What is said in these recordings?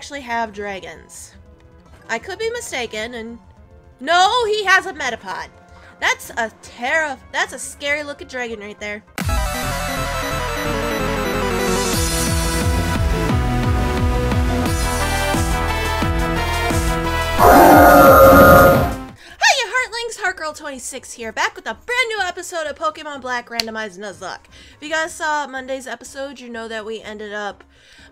actually have dragons. I could be mistaken, and no, he has a Metapod. That's a terror. That's a scary looking dragon right there. Hiya, Heartlings! Heartgirl26 here, back with a brand new episode of Pokemon Black Randomized Nuzlocke. If you guys saw Monday's episode, you know that we ended up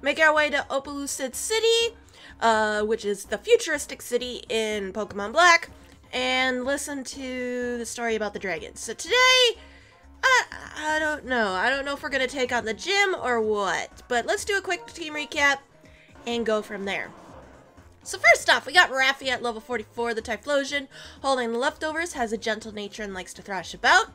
making our way to Opelucid City, uh, which is the futuristic city in Pokemon Black, and listen to the story about the dragons. So today, I, I don't know. I don't know if we're going to take on the gym or what, but let's do a quick team recap and go from there. So first off, we got Raffi at level 44, the Typhlosion, holding the leftovers, has a gentle nature and likes to thrash about.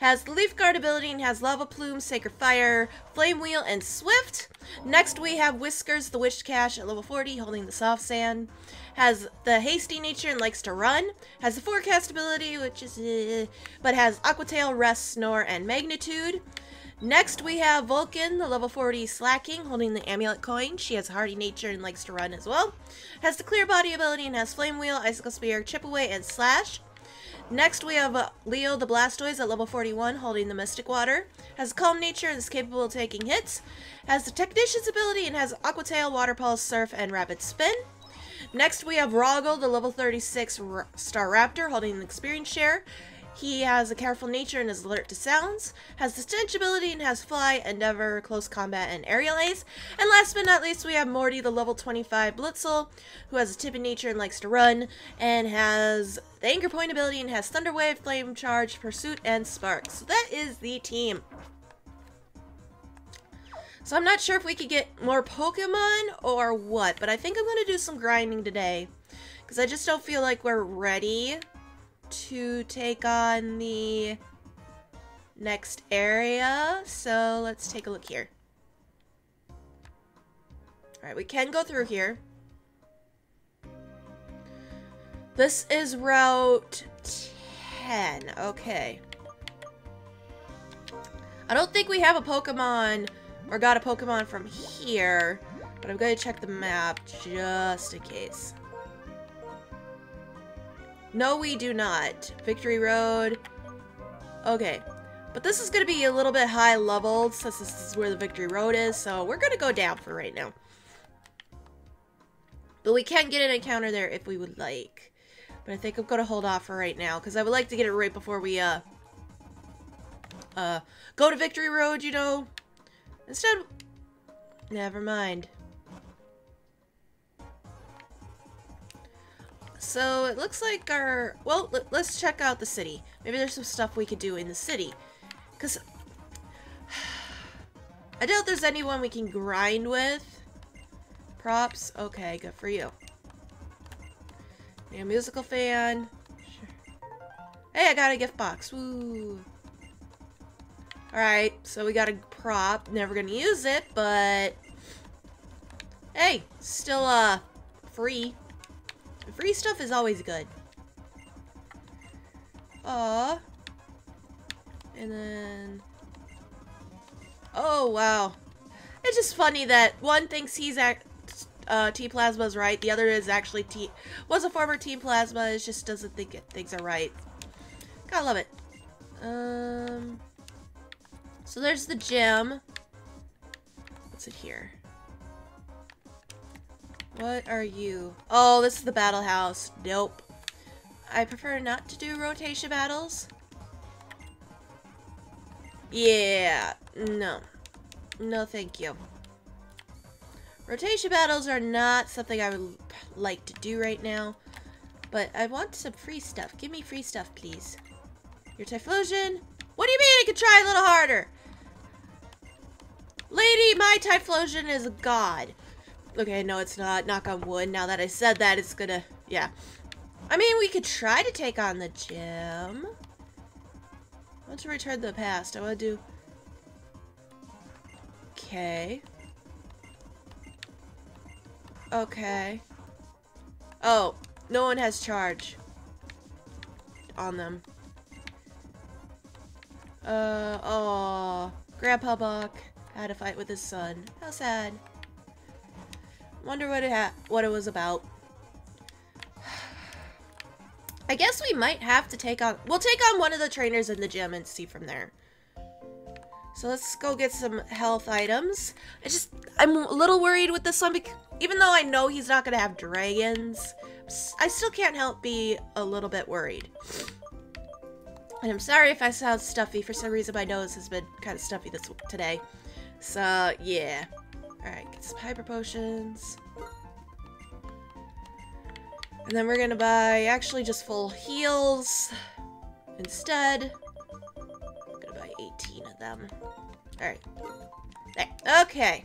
Has Leaf Guard ability and has Lava Plume, Sacred Fire, Flame Wheel, and Swift. Next we have Whiskers, the Whiscash at level 40, holding the Soft Sand. Has the Hasty nature and likes to run. Has the Forecast ability, which is uh, but has Aqua Tail, Rest, Snore, and Magnitude. Next, we have Vulcan, the level 40 Slaking, holding the Amulet Coin. She has hardy nature and likes to run as well. Has the Clear Body ability and has Flame Wheel, Icicle Spear, Chip Away, and Slash. Next, we have uh, Leo the Blastoise at level 41, holding the Mystic Water. Has Calm Nature and is capable of taking hits. Has the Technician's ability and has Aqua Tail, Water Pulse, Surf, and Rapid Spin. Next, we have Roggle, the level 36 R Staraptor, holding the Experience Share. He has a careful nature and is alert to sounds, has ability and has fly, endeavor, close combat, and aerial ace. And last but not least, we have Morty, the level 25 Blitzle, who has a timid nature and likes to run, and has the anchor point ability and has thunder wave, flame charge, pursuit, and spark. So that is the team. So I'm not sure if we could get more Pokemon or what, but I think I'm going to do some grinding today. Because I just don't feel like we're ready to take on the next area. So let's take a look here. Alright, we can go through here. This is Route 10. Okay. I don't think we have a Pokemon or got a Pokemon from here, but I'm going to check the map just in case. No, we do not. Victory Road. Okay. But this is going to be a little bit high leveled since this is where the Victory Road is, so we're going to go down for right now. But we can get an encounter there if we would like. But I think I'm going to hold off for right now, because I would like to get it right before we, uh, uh, go to Victory Road, you know. Instead, never mind. So it looks like our... Well, let's check out the city. Maybe there's some stuff we could do in the city. Because... I doubt there's anyone we can grind with. Props? Okay, good for you. Yeah, musical fan. Sure. Hey, I got a gift box. Woo. Alright, so we got a prop. Never gonna use it, but... Hey, still, uh, free. Free stuff is always good. Aw. And then... Oh, wow. It's just funny that one thinks he's at uh, T Plasma's right, the other is actually T was a former Team Plasma, it just doesn't think it, things are right. Gotta love it. Um, so there's the gym. What's it here? What are you? Oh, this is the battle house. Nope. I prefer not to do rotation battles. Yeah, no. No, thank you. Rotation battles are not something I would like to do right now. But I want some free stuff. Give me free stuff, please. Your Typhlosion? What do you mean I could try a little harder? Lady, my Typhlosion is a god. Okay, no, it's not. Knock on wood. Now that I said that, it's gonna... Yeah. I mean, we could try to take on the gym. I want to return the past. I want to do... Okay. Okay. Oh, no one has charge on them. Uh, oh. Grandpa Buck had a fight with his son. How sad. Wonder what it ha what it was about. I guess we might have to take on... We'll take on one of the trainers in the gym and see from there. So let's go get some health items. I just... I'm a little worried with this one because even though I know he's not going to have dragons, I still can't help be a little bit worried. And I'm sorry if I sound stuffy. For some reason, my nose has been kind of stuffy this today. So, yeah. Alright, get some hyper potions. And then we're gonna buy actually just full heals instead. I'm gonna buy 18 of them. Alright. There. Okay.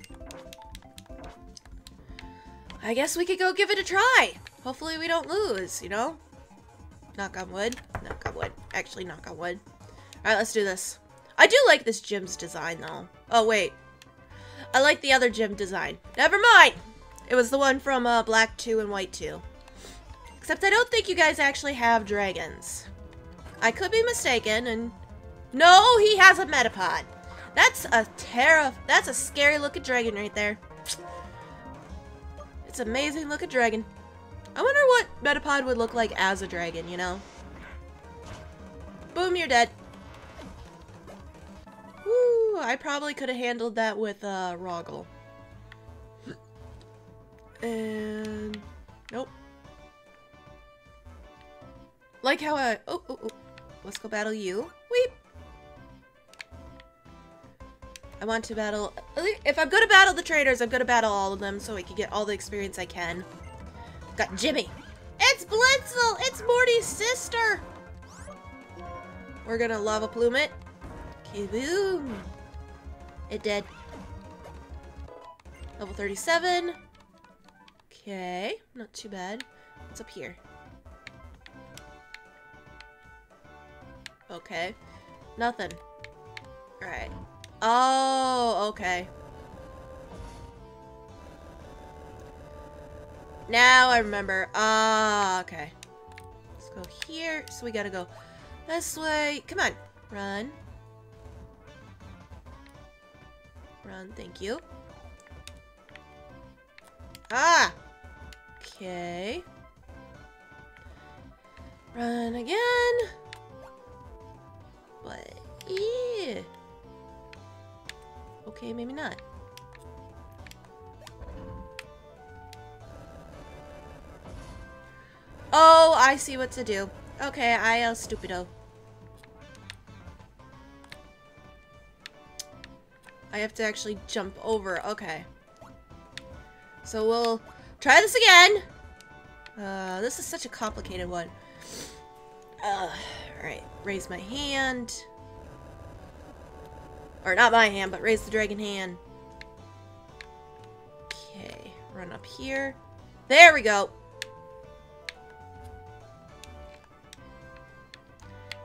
I guess we could go give it a try. Hopefully we don't lose, you know? Knock on wood. Knock on wood. Actually, knock on wood. Alright, let's do this. I do like this gym's design, though. Oh, wait. I like the other gym design. Never mind! It was the one from uh, Black 2 and White 2. Except I don't think you guys actually have dragons. I could be mistaken, and... No, he has a Metapod! That's a terror. That's a scary looking dragon right there. It's amazing looking dragon. I wonder what Metapod would look like as a dragon, you know? Boom, you're dead. Woo, I probably could have handled that with uh, Roggle. And... Nope. Like how I... Oh, oh, oh. Let's go battle you. Weep. I want to battle... If I'm to battle the traders, I'm to battle all of them so I can get all the experience I can. Got Jimmy. It's Blitzle! It's Morty's sister! We're gonna lava plume it. Kaboom! It did. Level 37. Okay, not too bad. What's up here? Okay. Nothing. Alright. Oh, okay. Now I remember. Ah, okay. Let's go here. So we gotta go this way. Come on. Run. Run, thank you. Ah! Okay. Run again. What? Yeah. Okay, maybe not. Oh, I see what to do. Okay, I uh, stupido. I have to actually jump over. Okay. So we'll try this again. Uh, this is such a complicated one. Uh, Alright, raise my hand. Or not my hand, but raise the dragon hand. Okay, run up here. There we go.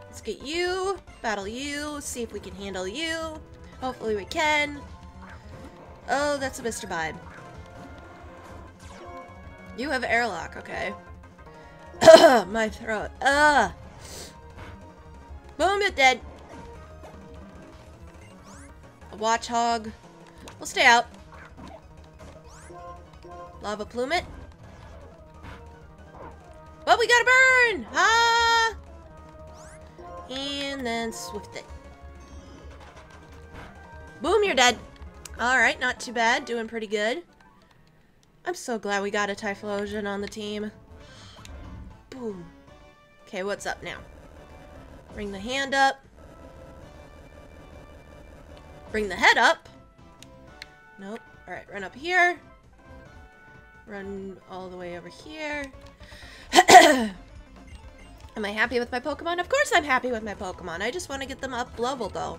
Let's get you, battle you, see if we can handle you. Hopefully we can. Oh, that's a Mr. Bide. You have airlock, okay. my throat. Ugh. Boom, it dead. A Watchog. We'll stay out. Lava plume it. But we gotta burn! Ah! And then swift it. Boom, you're dead. Alright, not too bad. Doing pretty good. I'm so glad we got a Typhlosion on the team. Boom. Okay, what's up now? Bring the hand up. Bring the head up. Nope. Alright, run up here. Run all the way over here. Am I happy with my Pokemon? Of course I'm happy with my Pokemon. I just want to get them up level, though.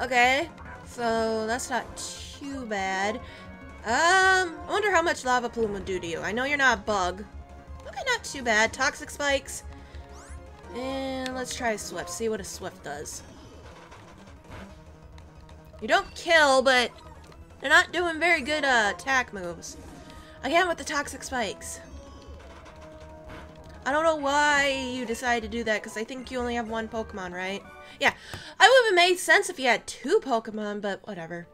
Okay. So, that's not too bad. Um, I wonder how much Lava Plume would do to you. I know you're not a bug. Okay, not too bad. Toxic Spikes. And let's try Swift. See what a Swift does. You don't kill, but they're not doing very good uh, attack moves. Again with the Toxic Spikes. I don't know why you decided to do that, because I think you only have one Pokemon, right? Yeah, I would have made sense if you had two Pokemon, but whatever.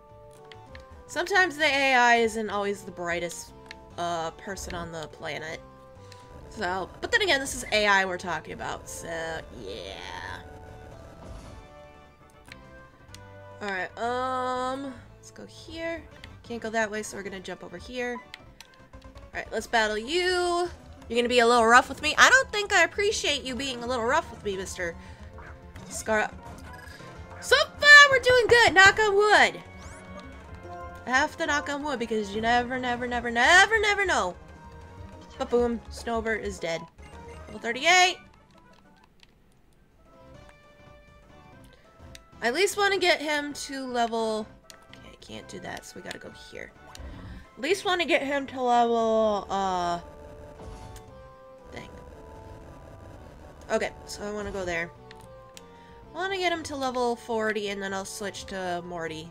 Sometimes the AI isn't always the brightest uh, person on the planet. So, but then again, this is AI we're talking about, so yeah. Alright, um, let's go here. Can't go that way, so we're gonna jump over here. Alright, let's battle you. You're gonna be a little rough with me? I don't think I appreciate you being a little rough with me, Mr. Scar. So far, we're doing good. Knock on wood. I have to knock on wood because you never, never, never, never, never know. But boom, Snowbird is dead. Level 38. I at least want to get him to level... Okay, I can't do that, so we gotta go here. At least want to get him to level, uh... Okay, so I want to go there. I want to get him to level 40, and then I'll switch to Morty.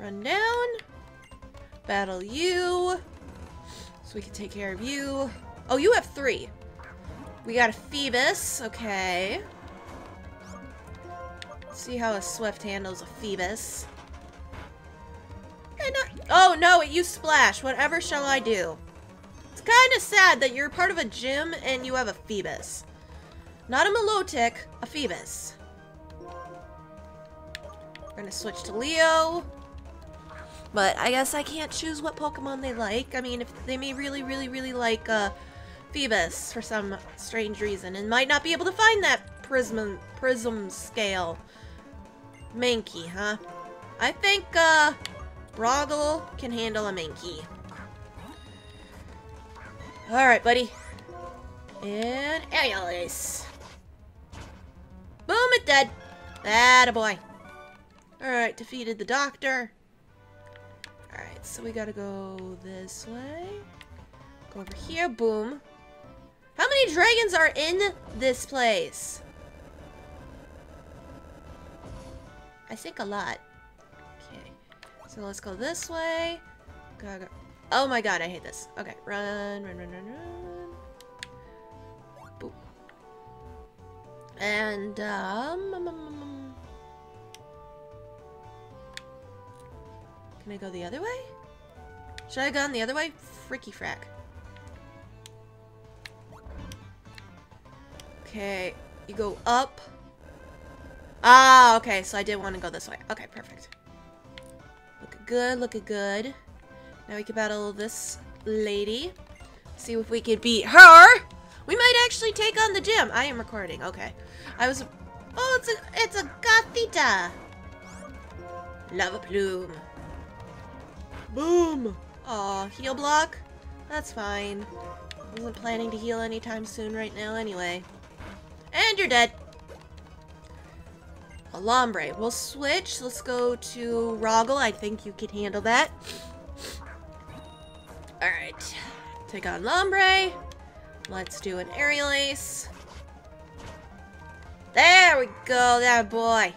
Run down. Battle you. So we can take care of you. Oh, you have three. We got a Feebas. Okay. Let's see how a Swift handles a Feebas. oh, no, it used Splash. Whatever shall I do? Kind of sad that you're part of a gym and you have a Feebas. Not a Milotic, a Feebas. We're gonna switch to Leo. But I guess I can't choose what Pokemon they like. I mean, if they may really, really, really like uh, Feebas for some strange reason and might not be able to find that prism prism scale. Mankey, huh? I think uh, Broggle can handle a Mankey. Alright, buddy. And Aerial Ace. Boom, it dead. That a boy. Alright, defeated the doctor. Alright, so we gotta go this way. Go over here, boom. How many dragons are in this place? I think a lot. Okay, so let's go this way. Go, go. Oh my god, I hate this. Okay, run, run, run, run, run. Boop. And, um, um, um, um, um. Can I go the other way? Should I have gone the other way? Freaky frack. Okay, you go up. Ah, okay, so I didn't want to go this way. Okay, perfect. Looking good, looking good. Now we can battle this lady. See if we can beat her. We might actually take on the gym. I am recording. Okay. I was... Oh, it's a, it's a Gothita. Lava Plume. Boom. Aw, heal block? That's fine. I wasn't planning to heal anytime soon right now anyway. And you're dead. Alambre. We'll switch. Let's go to Roggle. I think you can handle that. Take on Lombre. Let's do an Aerial Ace. There we go, that boy.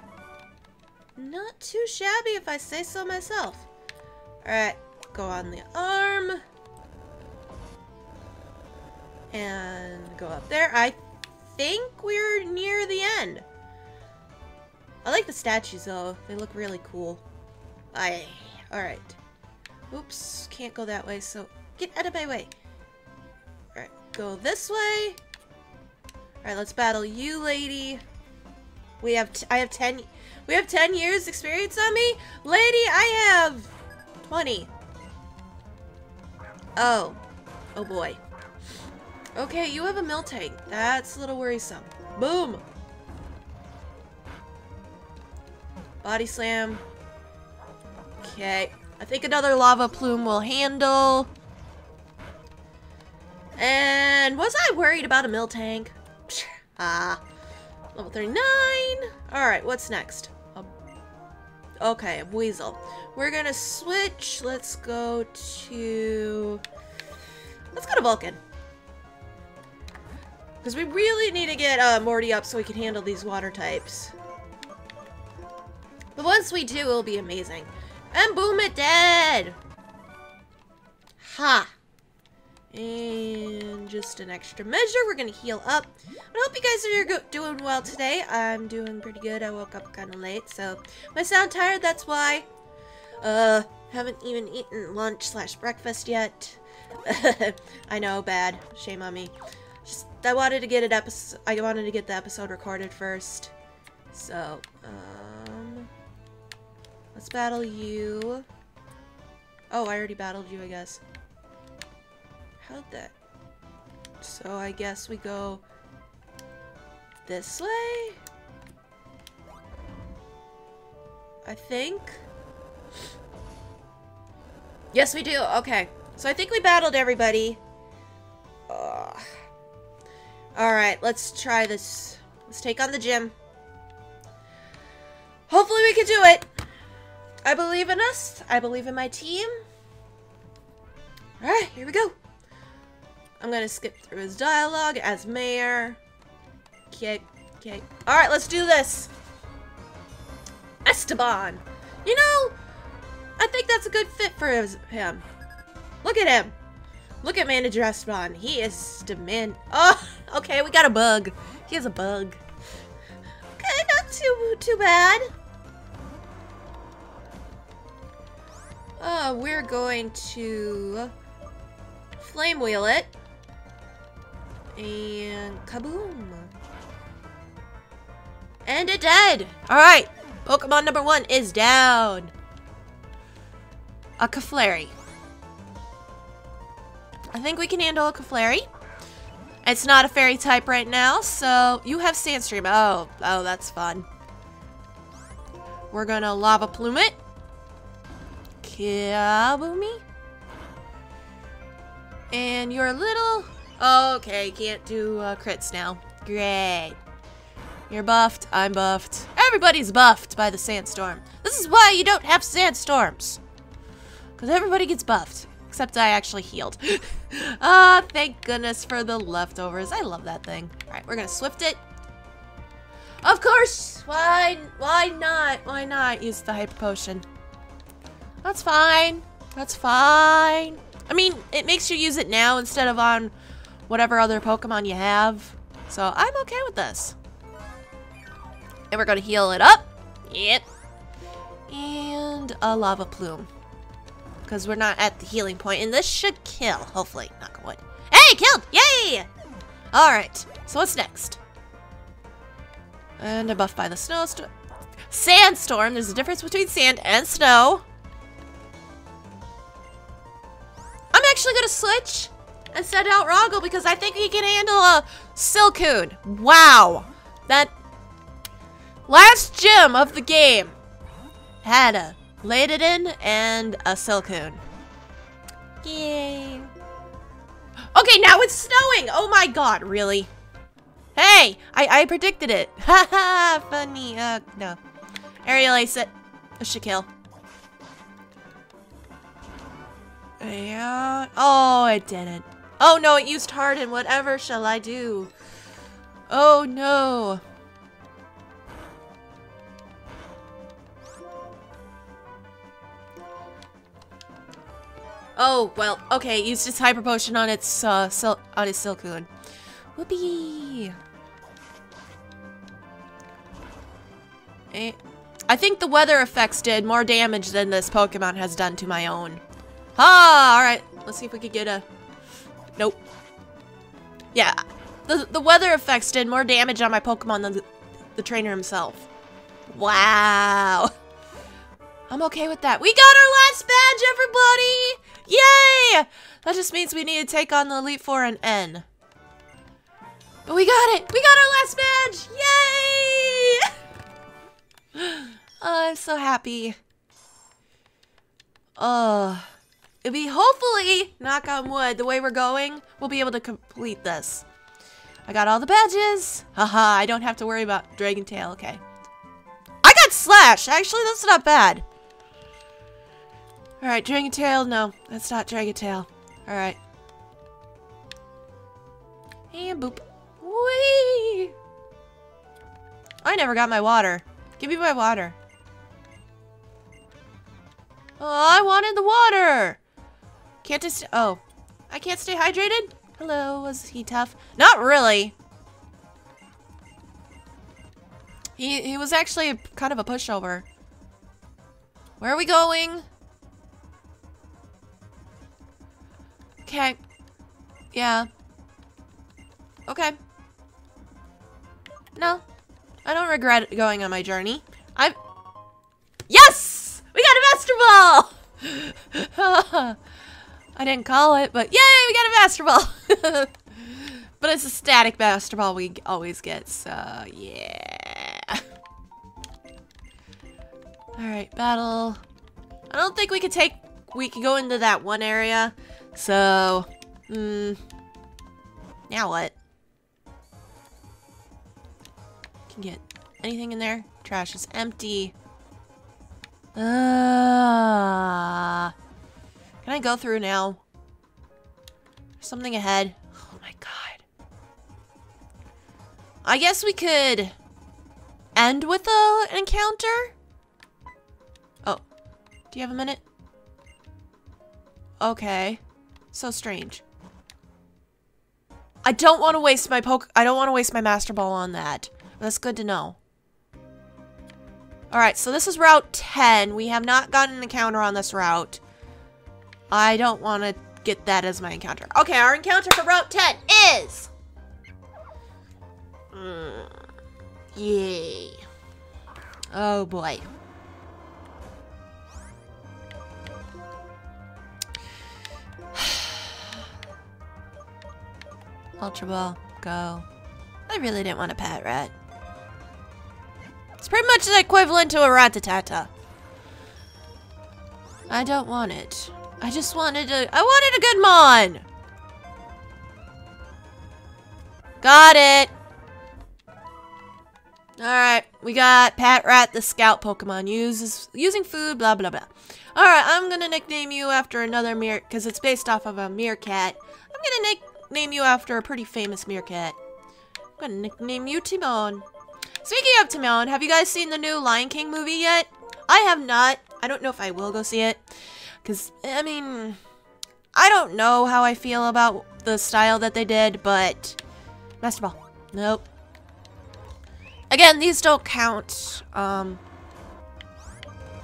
Not too shabby if I say so myself. Alright, go on the arm. And go up there. I think we're near the end. I like the statues though. They look really cool. Aye. Alright. Oops, can't go that way, so get out of my way. Go this way. Alright, let's battle you, lady. We have, I have 10, we have 10 years experience on me? Lady, I have 20. Oh. Oh boy. Okay, you have a Miltank. That's a little worrisome. Boom! Body slam. Okay. I think another lava plume will handle. And was I worried about a Miltank? Ah. Level 39. Alright, what's next? Okay, a Weasel. We're gonna switch. Let's go to... Let's go to Vulcan. Because we really need to get uh, Morty up so we can handle these water types. But once we do, it'll be amazing. And boom, it dead! Ha! And just an extra measure. We're gonna heal up. I hope you guys are doing well today. I'm doing pretty good. I woke up kind of late, so I sound tired, that's why. Uh, haven't even eaten lunch slash breakfast yet. I know, bad. Shame on me. Just, I wanted to get an episode, I wanted to get the episode recorded first. So, um, let's battle you. Oh, I already battled you, I guess. That? So I guess we go this way? I think. Yes, we do. Okay. So I think we battled everybody. Ugh. Alright, let's try this. Let's take on the gym. Hopefully we can do it. I believe in us. I believe in my team. Alright, here we go. I'm gonna skip through his dialogue as mayor. Okay, okay. Alright, let's do this. Esteban. You know, I think that's a good fit for his, him. Look at him. Look at Manager Esteban. He is demand. Oh, okay, we got a bug. He has a bug. Okay, not too too bad. Uh, we're going to flame wheel it. And kaboom. And it dead. All right. Pokemon number one is down. A Clefairy. I think we can handle a Clefairy. It's not a fairy type right now, so you have Sandstream. Oh, oh, that's fun. We're gonna Lava Plume it. Kaboomy. And you're a little... Okay, can't do uh, crits now. Great. You're buffed. I'm buffed. Everybody's buffed by the sandstorm. This is why you don't have sandstorms. Because everybody gets buffed. Except I actually healed. Ah, thank goodness for the leftovers. I love that thing. Alright, we're to swift it. Of course! Why, why not? Why not use the hyper potion? That's fine. That's fine. I mean, it makes you use it now instead of on whatever other Pokemon you have. So I'm okay with this. And we're gonna heal it up. Yep. And a lava plume. Because we're not at the healing point. And this should kill, hopefully. Knock wood. Hey, killed! Yay! Alright. So what's next? And a buff by the snowstorm. Sandstorm. There's a difference between sand and snow. I'm actually gonna switch and send out Roggle because I think he can handle a Silcoon. Wow. That last gym of the game had a Latiodon and a Silcoon. Yay. Okay, now it's snowing. Oh my god, really? Hey, I, I predicted it. Haha, funny. Uh, no. Aerial Ace it. Should kill. Yeah. Oh, it didn't. Oh no, it used Harden. Whatever shall I do? Oh no. Oh, well, okay, it used its Hyper Potion on its, uh, sil on its Silcoon. Whoopee! Eh. I think the weather effects did more damage than this Pokemon has done to my own. Ah, alright. Let's see if we could get a... Nope. Yeah, the, the weather effects did more damage on my Pokemon than the, the trainer himself. Wow. I'm okay with that. We got our last badge, everybody! Yay! That just means we need to take on the Elite Four and N. But we got it! We got our last badge! Yay! oh, I'm so happy. Oh. It'll be hopefully, knock on wood, the way we're going, we'll be able to complete this. I got all the badges. Haha, I don't have to worry about Dragon Tail. Okay. I got Slash. Actually, that's not bad. Alright, Dragon Tail. No, that's not Dragon Tail. Alright. And boop. Whee! I never got my water. Give me my water. Oh, I wanted the water! Can't just. Oh. I can't stay hydrated? Hello, was he tough? Not really. He, he was actually kind of a pushover. Where are we going? Okay. Yeah. Okay. No. I don't regret going on my journey. i Yes! We got a Master Ball! I didn't call it, but yay, we got a Master Ball! but it's a static Master Ball we always get, so yeah. Alright, battle. I don't think we could take... We could go into that one area, so... Hmm... Now what? Can get anything in there? Trash is empty. Uh, can I go through now? something ahead. Oh my god. I guess we could end with a, an encounter? Oh. Do you have a minute? Okay. So strange. I don't want to waste my poke- I don't want to waste my Master Ball on that. That's good to know. Alright, so this is Route 10. We have not gotten an encounter on this route. I don't want to get that as my encounter. Okay, our encounter for Route 10 is... Mm, yay. Oh boy. Ultra Ball, go. I really didn't want a Patrat. It's pretty much the equivalent to a Rattata. I don't want it. I just wanted a- I wanted a good Mon! Got it! Alright, we got Patrat, the scout Pokemon. Uses using food, blah blah blah. Alright, I'm gonna nickname you after another mere because it's based off of a meerkat. I'm gonna nick name you after a pretty famous meerkat. I'm gonna nickname you Timon. Speaking of Timon, have you guys seen the new Lion King movie yet? I have not. I don't know if I will go see it. Because, I mean, I don't know how I feel about the style that they did, but... Master Ball. Nope. Again, these don't count. Um,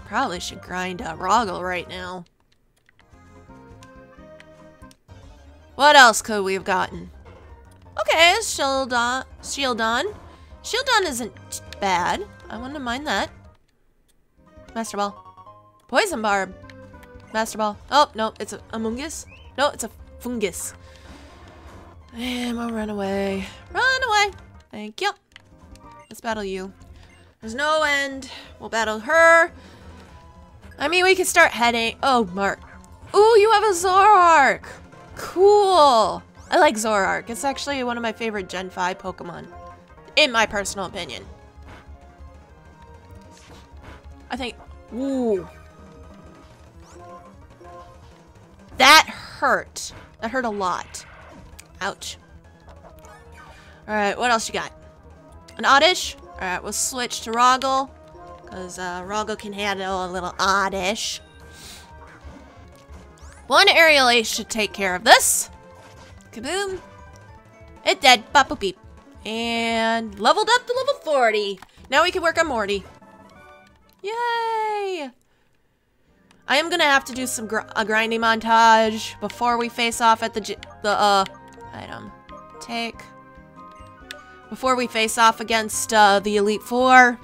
probably should grind a Roggle right now. What else could we have gotten? Okay, shield on Shieldon. Shieldon. Shieldon isn't bad. I wouldn't mind that. Master Ball. Poison Barb. Master Ball. Oh, no, it's a Amoonguss. No, it's a fungus. And we'll run away. Run away. Thank you. Let's battle you. There's no end. We'll battle her. I mean, we could start heading. Oh, Mark. Ooh, you have a Zoroark. Cool. I like Zoroark. It's actually one of my favorite Gen 5 Pokemon. In my personal opinion. I think... Ooh. Hurt. That hurt a lot. Ouch. Alright, what else you got? An Oddish? Alright, we'll switch to Roggle. Because uh, Roggle can handle a little Oddish. One Aerial Ace should take care of this. Kaboom. It dead. Bop boop beep. And leveled up to level 40. Now we can work on Morty. Yay! I am gonna have to do some gr a grinding montage before we face off at the the uh item. Take before we face off against uh, the Elite Four.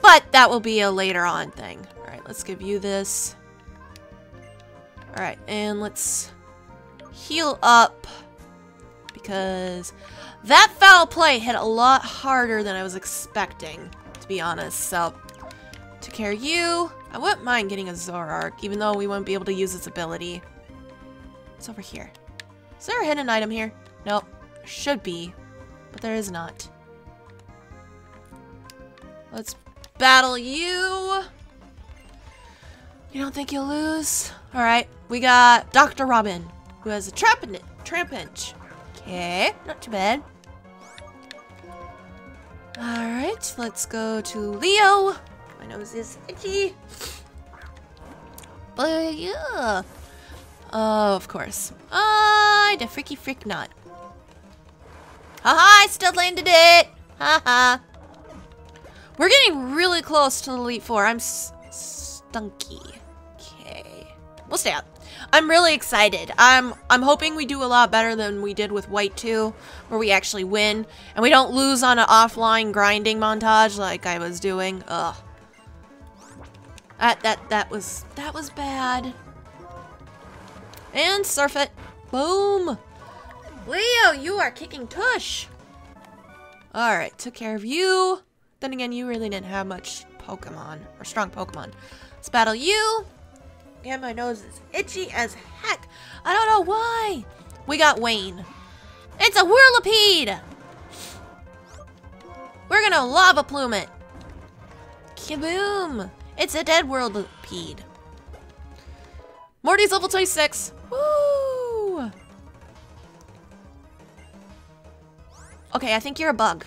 But that will be a later on thing. All right, let's give you this. All right, and let's heal up because that foul play hit a lot harder than I was expecting, to be honest. So, to care you, I wouldn't mind getting a Zoroark, even though we won't be able to use its ability. It's over here. Is there a hidden item here? Nope. Should be, but there is not. Let's battle you. You don't think you'll lose? Alright, we got Dr. Robin, who has a trap in it. Trapinch. Okay, not too bad. Alright, let's go to Leo. My nose is itchy. But yeah. Oh, of course. Uh, I the freaky freak not. Haha, I still landed it. Haha. We're getting really close to the Elite Four. I'm stunky. Okay. We'll stay out. I'm really excited. I'm I'm hoping we do a lot better than we did with White 2, where we actually win and we don't lose on an offline grinding montage like I was doing. Ugh. That that that was that was bad. And surf it. Boom. Leo, you are kicking tush. All right, took care of you. Then again, you really didn't have much Pokemon or strong Pokemon. Let's battle you. Yeah, my nose is itchy as heck. I don't know why. We got Wayne. It's a Whirlipede. We're gonna lava plume it. Kaboom. It's a dead Whirlipede. Morty's level 26. Woo! Okay, I think you're a bug.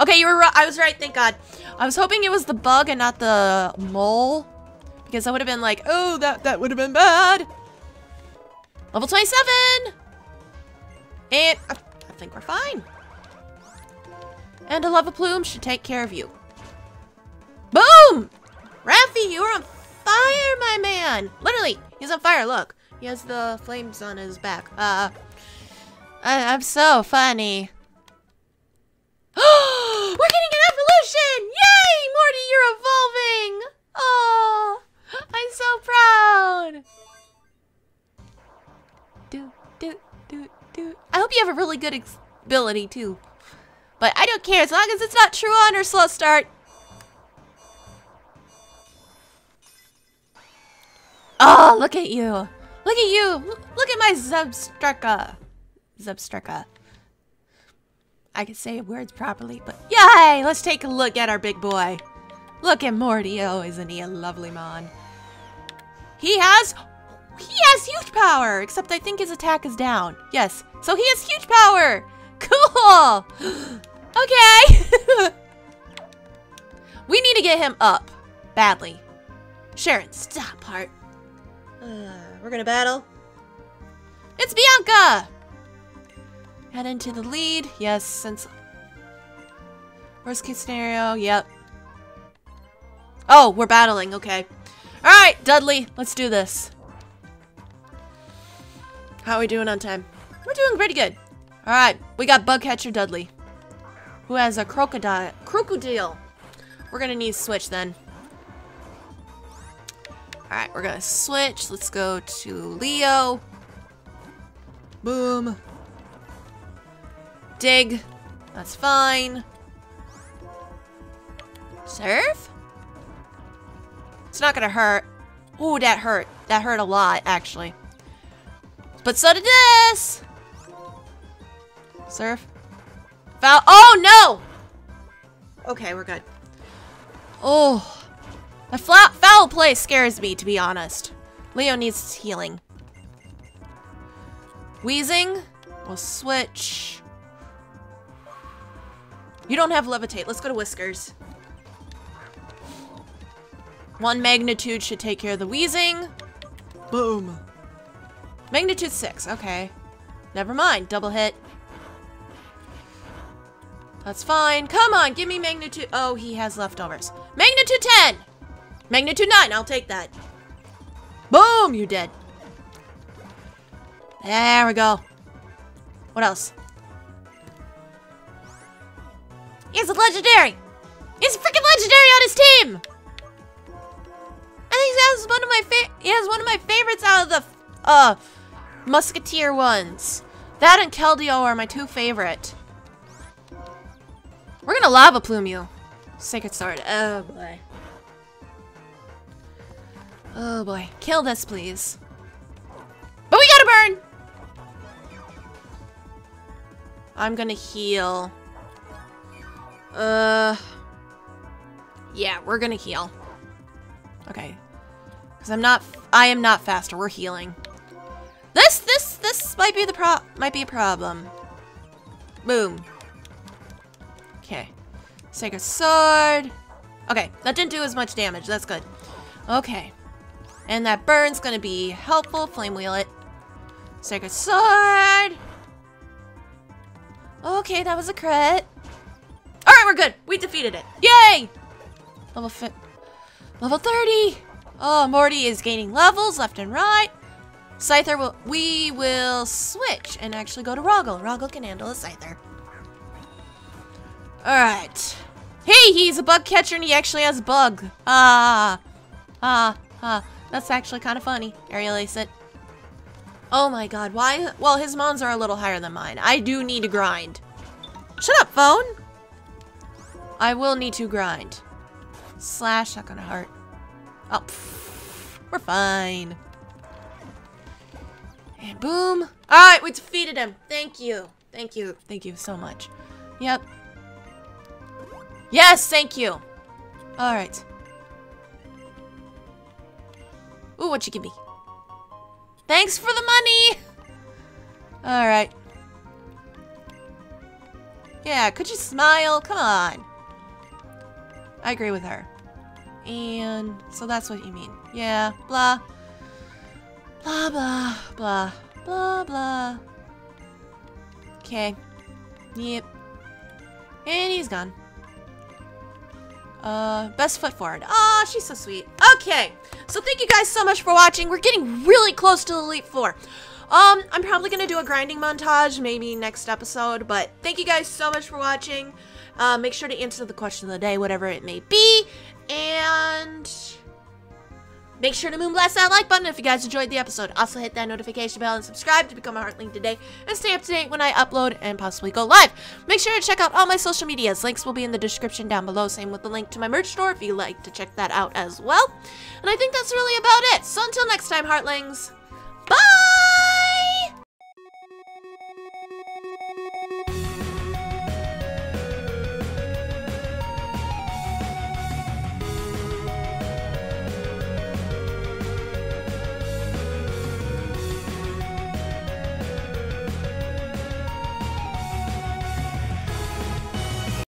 Okay, you were right. I was right, thank God. I was hoping it was the bug and not the mole. Because I would have been like, oh, that, that would have been bad. Level 27! And I, I think we're fine. And a lava plume should take care of you. Boom! Raffi, you are on fire, my man! Literally, he's on fire, look. He has the flames on his back. Uh, I, I'm so funny. We're getting an evolution! Yay! Morty, you're evolving! Oh, I'm so proud! Do, do, do, do. I hope you have a really good ability, too. But I don't care as long as it's not Truant or slow start. Oh, look at you. Look at you. Look at my Zebstrika. Zebstrika. I can say words properly, but yay! Let's take a look at our big boy. Look at Morty. Oh, isn't he a lovely man? He has... He has huge power, except I think his attack is down. Yes, so he has huge power. Cool. Okay. we need to get him up. Badly. Sharon, stop, Heart. Uh, we're gonna battle. It's Bianca! Head into the lead. Yes, since... Worst case scenario, yep. Oh, we're battling, okay. Alright, Dudley, let's do this. How are we doing on time? We're doing pretty good. Alright, we got Bugcatcher Dudley. Who has a crocodile. Crocodile. We're gonna need switch then. Alright, we're gonna switch. Let's go to Leo. Boom. Dig. That's fine. Surf? It's not gonna hurt. Ooh, that hurt. That hurt a lot, actually. But so did this! Surf. Foul. Oh, no! Okay, we're good. Oh. The foul play scares me, to be honest. Leo needs healing. Wheezing. We'll switch. You don't have levitate. Let's go to Whiskers. One magnitude should take care of the wheezing. Boom. Magnitude 6. Okay. Never mind. Double hit. That's fine. Come on. Give me magnitude. Oh, he has leftovers. Magnitude 10. Magnitude 9. I'll take that. Boom. You're dead. There we go. What else? He's a legendary! He's a freaking legendary on his team! I think he has one of my fa he has one of my favorites out of the uh musketeer ones. That and Keldeo are my two favorite. We're gonna lava plume you. Sacred sword. Oh boy. Oh boy. Kill this, please. But we gotta burn! I'm gonna heal. Uh, yeah, we're gonna heal. Okay, because I'm not, I am not faster. We're healing. This, this, this might be the pro, might be a problem. Boom. Okay, Sacred Sword. Okay, that didn't do as much damage. That's good. Okay, and that burn's gonna be helpful. Flame wheel it. Sacred Sword. Okay, that was a crit. Alright, we're good. We defeated it. Yay! Level Level 30! Oh, Morty is gaining levels left and right. Scyther will, we will switch and actually go to Roggle. Roggle can handle a Scyther. Alright. Hey, he's a bug catcher and he actually has bug. Ah. Ah. Ah. That's actually kind of funny. Aerial ace it. Oh my god, why? Well, his mons are a little higher than mine. I do need to grind. Shut up, phone! I will need to grind. Slash, not gonna hurt. Oh, pff, we're fine. And boom. Alright, we defeated him. Thank you. Thank you. Thank you so much. Yep. Yes, thank you. Alright. Ooh, what you give me? Thanks for the money! Alright. Yeah, could you smile? Come on. I agree with her. And so that's what you mean. Yeah, blah. Blah, blah, blah, blah, blah. Okay. Yep. And he's gone. Uh, best foot forward. Oh, she's so sweet. Okay, so thank you guys so much for watching. We're getting really close to the Elite Four. Um, I'm probably gonna do a grinding montage, maybe next episode, but thank you guys so much for watching. Uh, make sure to answer the question of the day, whatever it may be, and Make sure to moonblast that like button if you guys enjoyed the episode. Also hit that notification bell and subscribe to become a Heartling today and stay up to date when I upload and possibly go live. Make sure to check out all my social medias. Links will be in the description down below. Same with the link to my merch store if you'd like to check that out as well. And I think that's really about it. So until next time, Heartlings.